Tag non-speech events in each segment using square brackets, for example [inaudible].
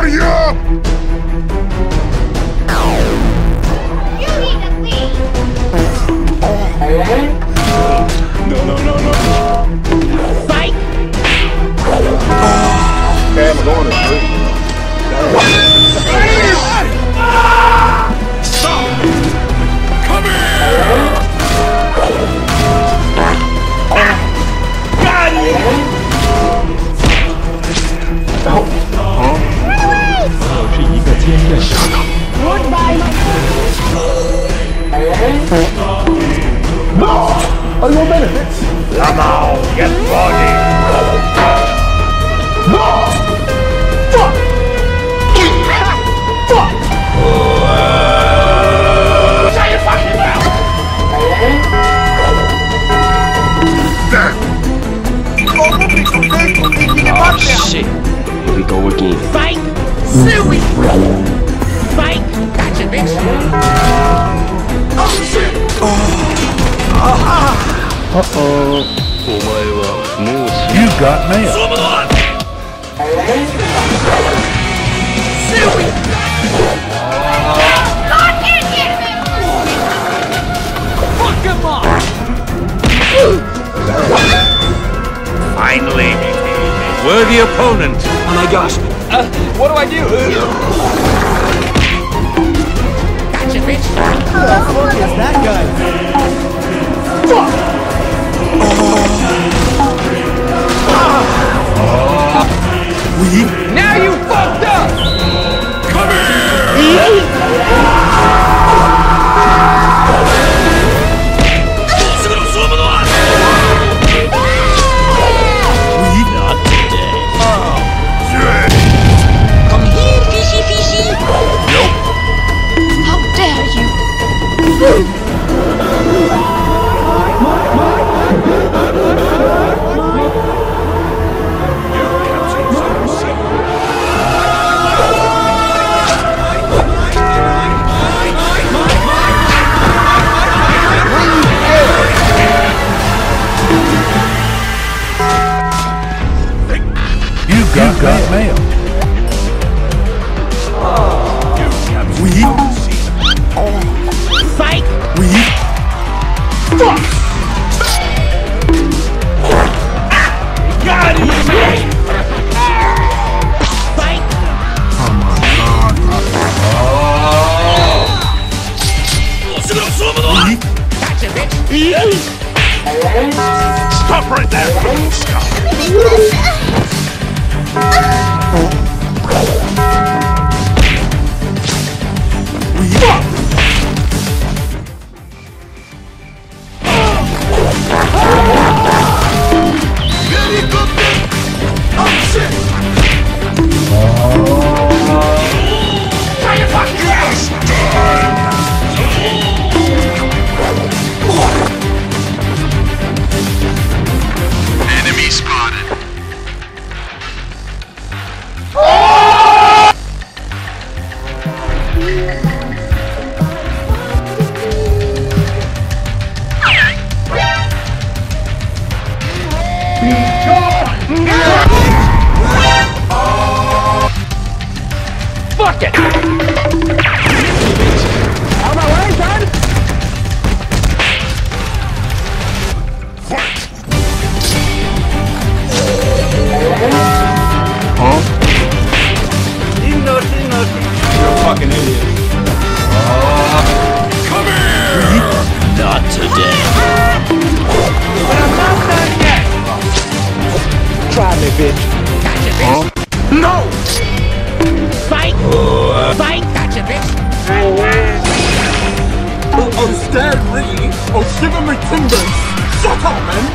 are you? You need to leave. No, no, no, no. Fight. Okay, I'm going to sleep. base. Oh shit! Uh oh. You got me. Finally, worthy opponent. Oh my gosh. Uh, what do I do? Gotcha, bitch. Now you fucked up! Come got, got mail. We? Fight. We? Fuck! Got him. Fight. Gotcha, bitch. Stop right there. Stop. Enemy [laughs] Fight. Gotcha, bitch. Oh, stand Lee! Oh, shiver me timbers! Shut up, man!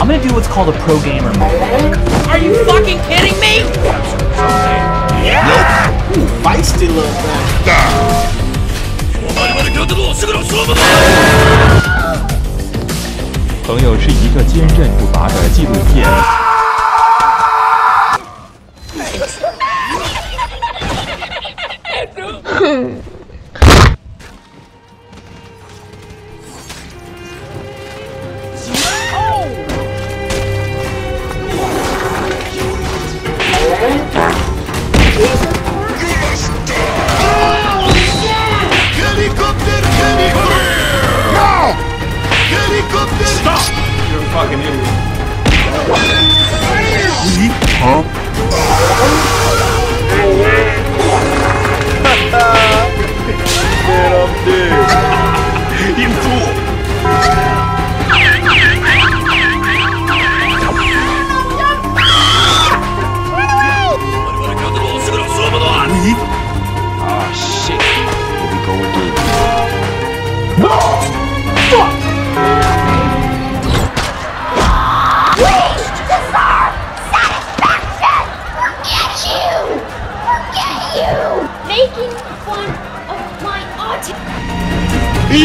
I'm gonna do what's called a pro gamer mode. Are you fucking kidding me? Feisty little thing. 朋友是一个坚韧不拔的纪录片。 哼 [laughs]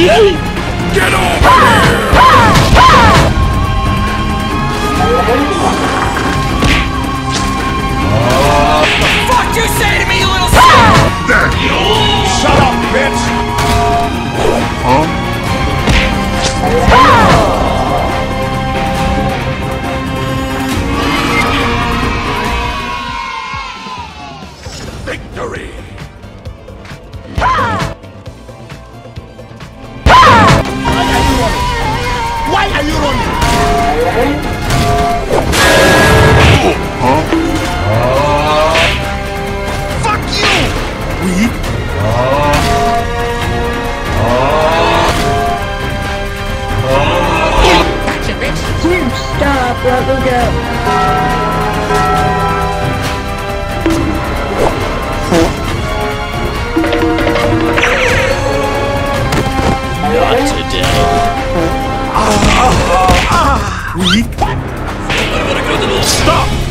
Get over here! Fuck you say to me, you little Shut up, bitch! weak? Stop!